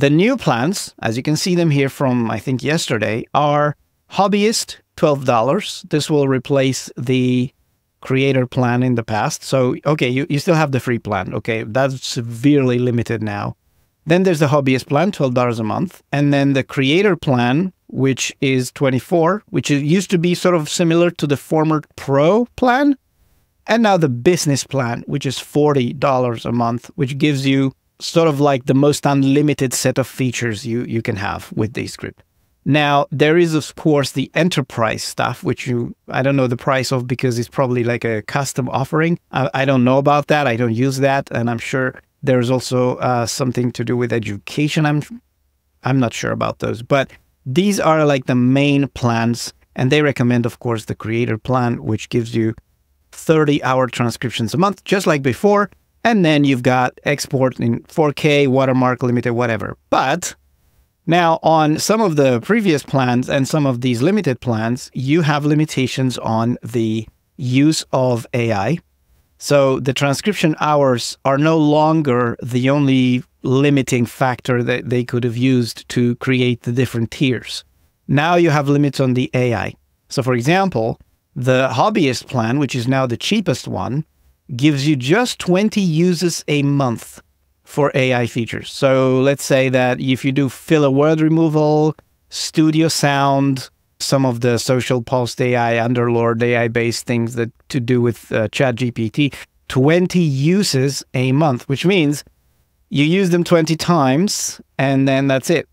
The new plans, as you can see them here from, I think, yesterday, are hobbyist, $12. This will replace the creator plan in the past. So, okay, you, you still have the free plan. Okay, that's severely limited now. Then there's the hobbyist plan, $12 a month. And then the creator plan, which is 24, which used to be sort of similar to the former pro plan. And now the business plan, which is $40 a month, which gives you sort of like the most unlimited set of features you, you can have with Descript. Now, there is, of course, the enterprise stuff, which you, I don't know the price of because it's probably like a custom offering. I, I don't know about that. I don't use that. And I'm sure there's also uh, something to do with education. I'm, I'm not sure about those, but these are like the main plans. And they recommend, of course, the creator plan, which gives you 30 hour transcriptions a month, just like before. And then you've got export in 4K, watermark limited, whatever. But now, on some of the previous plans and some of these limited plans, you have limitations on the use of AI. So the transcription hours are no longer the only limiting factor that they could have used to create the different tiers. Now you have limits on the AI. So, for example, the hobbyist plan, which is now the cheapest one, gives you just 20 uses a month for AI features. So let's say that if you do filler word removal, studio sound, some of the social post AI, Underlord AI based things that to do with uh, Chat GPT, 20 uses a month, which means you use them 20 times and then that's it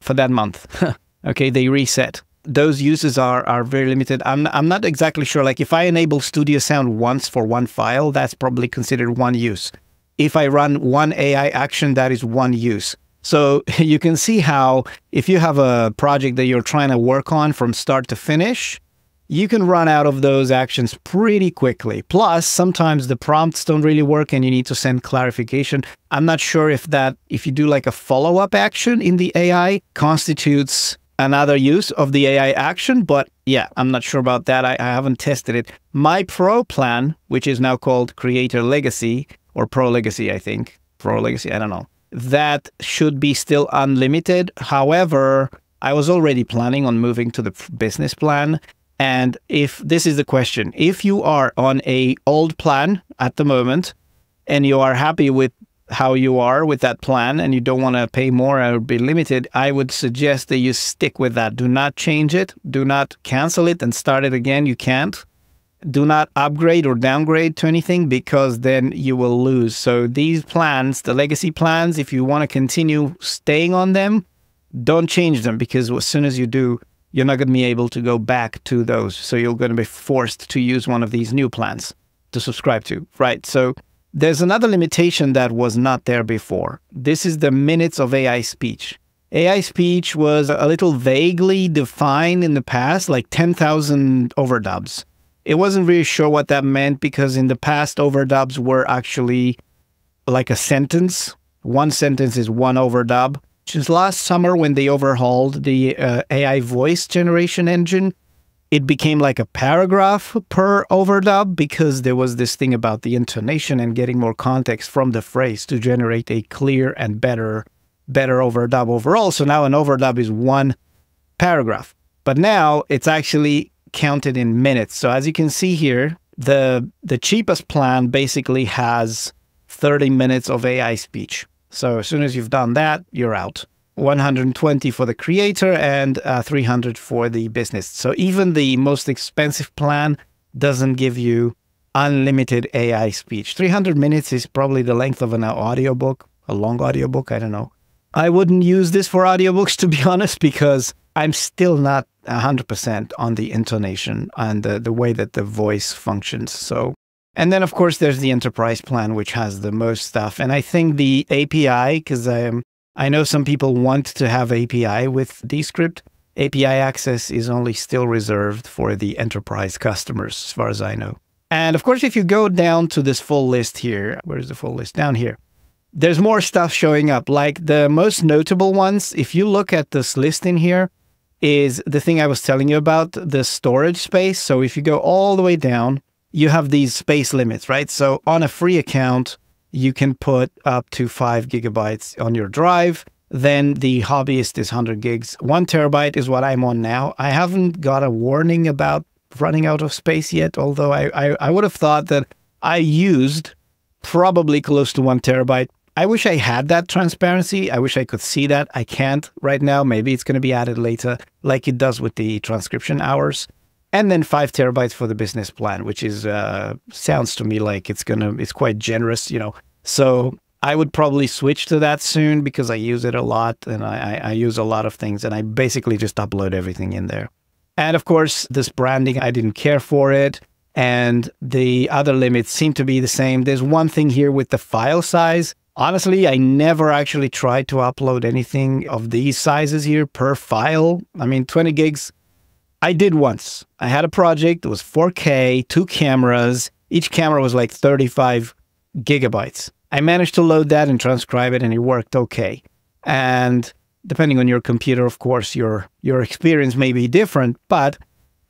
for that month. okay, they reset. Those uses are are very limited. I'm I'm not exactly sure. Like if I enable Studio Sound once for one file, that's probably considered one use if I run one AI action, that is one use. So you can see how if you have a project that you're trying to work on from start to finish, you can run out of those actions pretty quickly. Plus, sometimes the prompts don't really work and you need to send clarification. I'm not sure if that, if you do like a follow up action in the AI, constitutes another use of the AI action. But yeah, I'm not sure about that. I, I haven't tested it. My Pro plan, which is now called Creator Legacy, or Pro Legacy, I think. Pro Legacy, I don't know. That should be still unlimited. However, I was already planning on moving to the business plan. And if this is the question, if you are on a old plan at the moment and you are happy with how you are with that plan and you don't want to pay more or be limited, I would suggest that you stick with that. Do not change it. Do not cancel it and start it again. You can't do not upgrade or downgrade to anything because then you will lose. So these plans, the legacy plans, if you want to continue staying on them, don't change them because as soon as you do, you're not going to be able to go back to those. So you're going to be forced to use one of these new plans to subscribe to, right? So there's another limitation that was not there before. This is the minutes of AI speech. AI speech was a little vaguely defined in the past, like 10,000 overdubs it wasn't really sure what that meant because in the past overdubs were actually like a sentence. One sentence is one overdub. Just last summer, when they overhauled the uh, AI voice generation engine, it became like a paragraph per overdub because there was this thing about the intonation and getting more context from the phrase to generate a clear and better better overdub overall. So now an overdub is one paragraph. But now it's actually counted in minutes. So as you can see here, the the cheapest plan basically has 30 minutes of AI speech. So as soon as you've done that, you're out. 120 for the creator and uh, 300 for the business. So even the most expensive plan doesn't give you unlimited AI speech. 300 minutes is probably the length of an audiobook, a long audiobook, I don't know. I wouldn't use this for audiobooks to be honest because I'm still not 100% on the intonation and the, the way that the voice functions. So, and then of course there's the enterprise plan, which has the most stuff. And I think the API, because I I know some people want to have API with Descript. API access is only still reserved for the enterprise customers, as far as I know. And of course, if you go down to this full list here, where's the full list? Down here. There's more stuff showing up, like the most notable ones. If you look at this list in here, is the thing I was telling you about the storage space. So if you go all the way down, you have these space limits, right? So on a free account, you can put up to five gigabytes on your drive. then the hobbyist is 100 gigs. One terabyte is what I'm on now. I haven't got a warning about running out of space yet, although I, I, I would have thought that I used probably close to one terabyte. I wish I had that transparency. I wish I could see that. I can't right now. Maybe it's going to be added later, like it does with the transcription hours. And then five terabytes for the business plan, which is uh, sounds to me like it's gonna it's quite generous, you know. So I would probably switch to that soon because I use it a lot and I, I, use a lot of things and I basically just upload everything in there. And of course, this branding, I didn't care for it. And the other limits seem to be the same. There's one thing here with the file size. Honestly, I never actually tried to upload anything of these sizes here per file. I mean, 20 gigs, I did once. I had a project, it was 4K, two cameras. Each camera was like 35 gigabytes. I managed to load that and transcribe it, and it worked okay. And depending on your computer, of course, your your experience may be different, but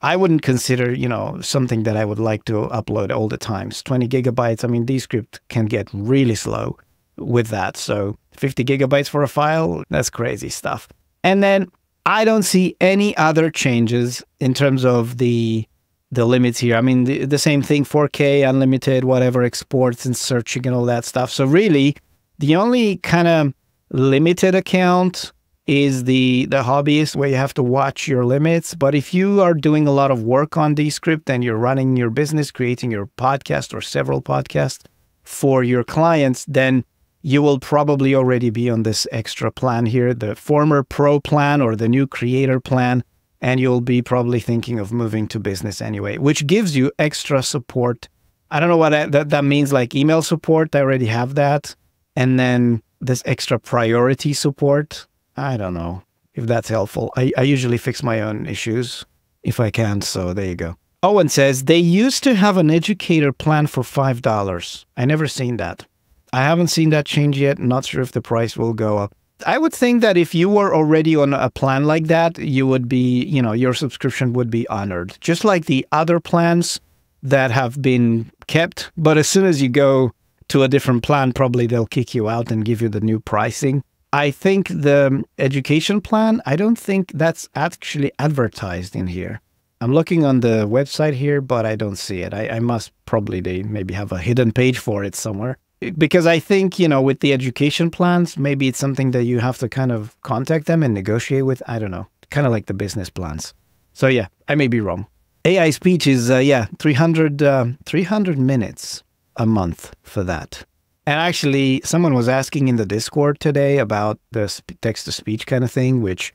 I wouldn't consider, you know, something that I would like to upload all the times. 20 gigabytes, I mean, Descript can get really slow with that. So 50 gigabytes for a file, that's crazy stuff. And then I don't see any other changes in terms of the the limits here. I mean, the, the same thing, 4K, unlimited, whatever, exports and searching and all that stuff. So really, the only kind of limited account is the the hobbyist where you have to watch your limits. But if you are doing a lot of work on Descript and you're running your business, creating your podcast or several podcasts for your clients, then you will probably already be on this extra plan here, the former pro plan or the new creator plan and you'll be probably thinking of moving to business anyway, which gives you extra support. I don't know what that, that means, like email support. I already have that. And then this extra priority support. I don't know if that's helpful. I, I usually fix my own issues if I can. So there you go. Owen says they used to have an educator plan for $5. I never seen that. I haven't seen that change yet. Not sure if the price will go up. I would think that if you were already on a plan like that, you would be, you know, your subscription would be honored, just like the other plans that have been kept. But as soon as you go to a different plan, probably they'll kick you out and give you the new pricing. I think the education plan, I don't think that's actually advertised in here. I'm looking on the website here, but I don't see it. I, I must probably, they maybe have a hidden page for it somewhere because I think, you know, with the education plans, maybe it's something that you have to kind of contact them and negotiate with. I don't know, kind of like the business plans. So, yeah, I may be wrong. AI speech is, uh, yeah, 300, uh, 300 minutes a month for that. And actually, someone was asking in the Discord today about the text to speech kind of thing, which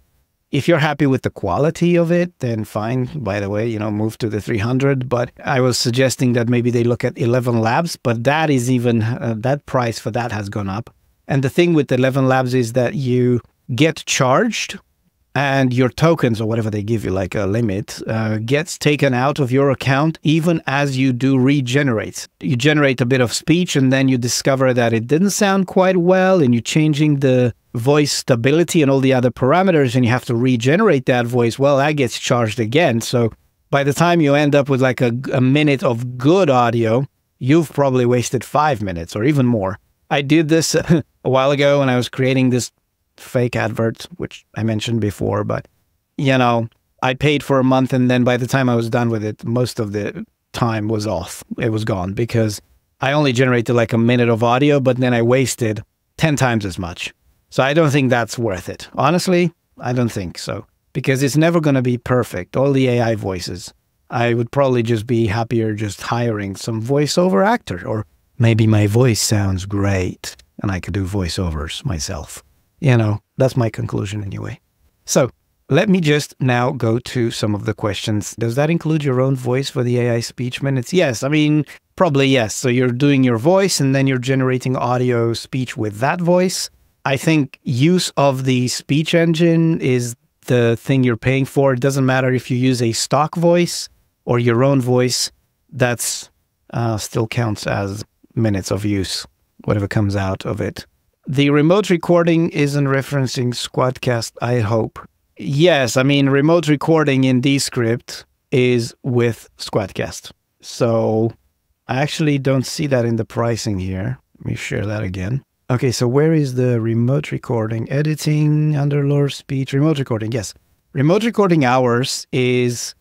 if you're happy with the quality of it, then fine. By the way, you know, move to the 300. But I was suggesting that maybe they look at ElevenLabs, but that is even, uh, that price for that has gone up. And the thing with ElevenLabs is that you get charged and your tokens or whatever they give you, like a limit, uh, gets taken out of your account even as you do regenerate. You generate a bit of speech and then you discover that it didn't sound quite well and you're changing the voice stability and all the other parameters and you have to regenerate that voice. Well, that gets charged again. So by the time you end up with like a, a minute of good audio, you've probably wasted five minutes or even more. I did this a while ago when I was creating this fake advert, which I mentioned before, but you know, I paid for a month and then by the time I was done with it, most of the time was off. It was gone because I only generated like a minute of audio, but then I wasted 10 times as much. So I don't think that's worth it. Honestly, I don't think so because it's never going to be perfect. All the AI voices. I would probably just be happier just hiring some voiceover actor or maybe my voice sounds great and I could do voiceovers myself. You know, that's my conclusion anyway. So let me just now go to some of the questions. Does that include your own voice for the AI speech minutes? Yes. I mean, probably yes. So you're doing your voice and then you're generating audio speech with that voice. I think use of the speech engine is the thing you're paying for. It doesn't matter if you use a stock voice or your own voice. That's uh, still counts as minutes of use, whatever comes out of it. The remote recording isn't referencing Squadcast, I hope. Yes, I mean, remote recording in Descript is with Squadcast. So I actually don't see that in the pricing here. Let me share that again. Okay, so where is the remote recording? Editing Underlord speed, remote recording. Yes. Remote recording hours is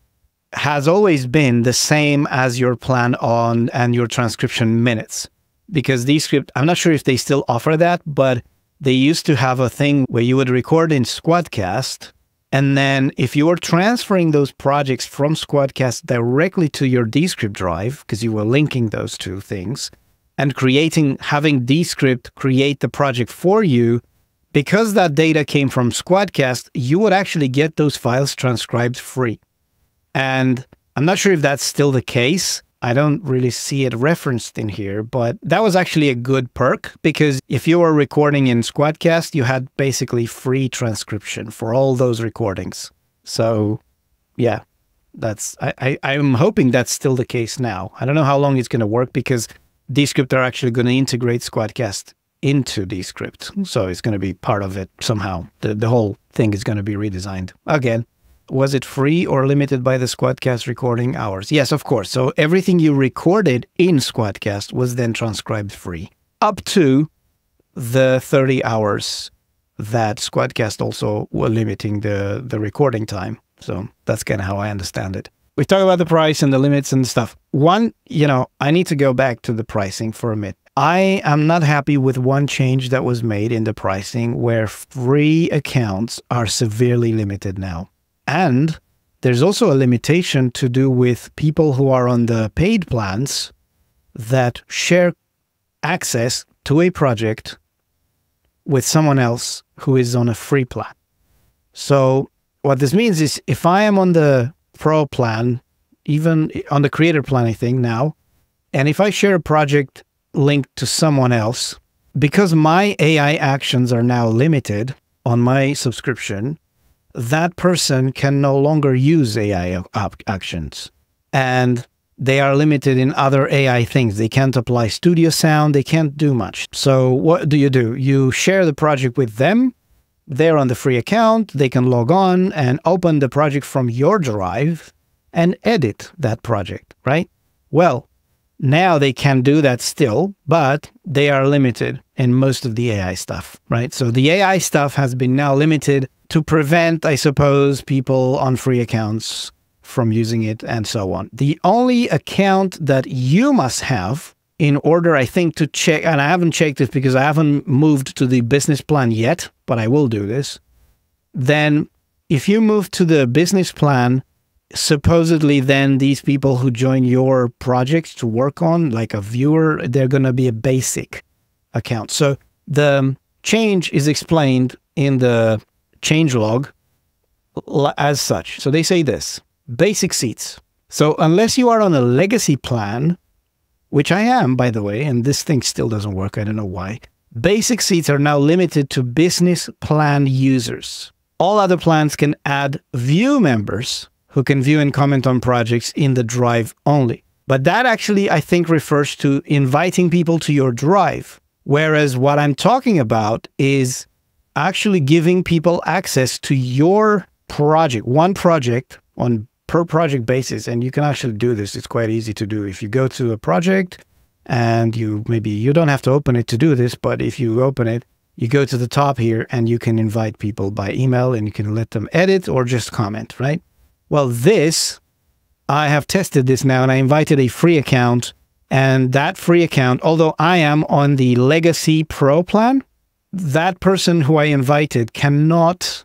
has always been the same as your plan on and your transcription minutes. Because Descript, I'm not sure if they still offer that, but they used to have a thing where you would record in Squadcast. And then if you were transferring those projects from Squadcast directly to your Descript drive, because you were linking those two things, and creating, having Descript create the project for you, because that data came from Squadcast, you would actually get those files transcribed free. And I'm not sure if that's still the case. I don't really see it referenced in here, but that was actually a good perk because if you were recording in Squadcast, you had basically free transcription for all those recordings. So, yeah, that's I, I am hoping that's still the case now. I don't know how long it's going to work because Descript are actually going to integrate Squadcast into Descript, so it's going to be part of it somehow. The the whole thing is going to be redesigned again was it free or limited by the Squadcast recording hours? Yes, of course. So everything you recorded in Squadcast was then transcribed free up to the 30 hours that Squadcast also were limiting the, the recording time. So that's kind of how I understand it. We talk about the price and the limits and stuff. One, you know, I need to go back to the pricing for a minute. I am not happy with one change that was made in the pricing where free accounts are severely limited now. And there's also a limitation to do with people who are on the paid plans that share access to a project with someone else who is on a free plan. So what this means is if I am on the pro plan, even on the creator plan, I think now, and if I share a project linked to someone else, because my AI actions are now limited on my subscription, that person can no longer use AI actions. And they are limited in other AI things. They can't apply studio sound, they can't do much. So, what do you do? You share the project with them. They're on the free account, they can log on and open the project from your drive and edit that project, right? Well, now they can do that still, but they are limited in most of the AI stuff, right? So the AI stuff has been now limited to prevent, I suppose, people on free accounts from using it and so on. The only account that you must have in order, I think, to check, and I haven't checked this because I haven't moved to the business plan yet, but I will do this. Then, if you move to the business plan, supposedly then these people who join your project to work on, like a viewer, they're going to be a basic account. So the change is explained in the change log as such. So they say this basic seats. So unless you are on a legacy plan, which I am, by the way, and this thing still doesn't work, I don't know why, basic seats are now limited to business plan users. All other plans can add view members who can view and comment on projects in the drive only. But that actually, I think, refers to inviting people to your drive. Whereas what I'm talking about is actually giving people access to your project, one project on per project basis. And you can actually do this. It's quite easy to do. If you go to a project and you maybe you don't have to open it to do this, but if you open it, you go to the top here and you can invite people by email and you can let them edit or just comment, right? Well, this, I have tested this now and I invited a free account. And that free account, although I am on the Legacy Pro plan, that person who I invited cannot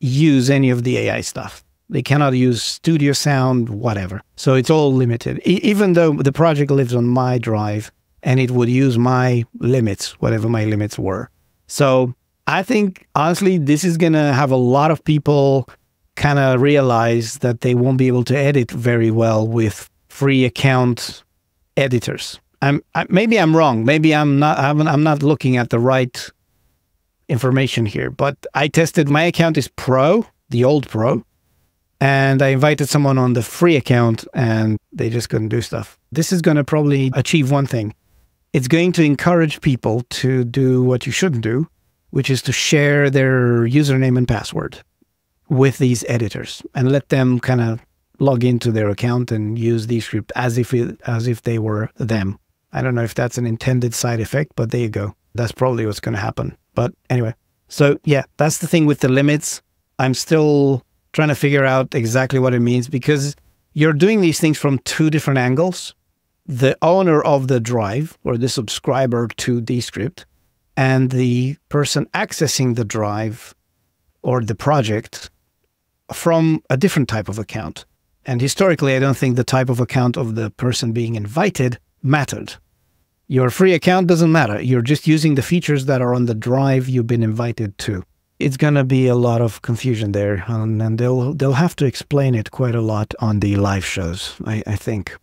use any of the AI stuff. They cannot use studio sound, whatever. So it's all limited. E even though the project lives on my drive and it would use my limits, whatever my limits were. So I think honestly, this is going to have a lot of people kind of realize that they won't be able to edit very well with free account editors. I'm, I, maybe I'm wrong. Maybe I'm not. I'm, I'm not looking at the right information here, but I tested my account is Pro, the old Pro, and I invited someone on the free account and they just couldn't do stuff. This is going to probably achieve one thing. It's going to encourage people to do what you shouldn't do, which is to share their username and password with these editors and let them kind of log into their account and use Descript as if it, as if they were them. I don't know if that's an intended side effect, but there you go. That's probably what's going to happen. But anyway, so yeah, that's the thing with the limits. I'm still trying to figure out exactly what it means because you're doing these things from two different angles. The owner of the drive or the subscriber to Descript and the person accessing the drive or the project from a different type of account. And historically, I don't think the type of account of the person being invited mattered. Your free account doesn't matter. You're just using the features that are on the drive you've been invited to. It's going to be a lot of confusion there, and, and, they'll they'll have to explain it quite a lot on the live shows, I, I think.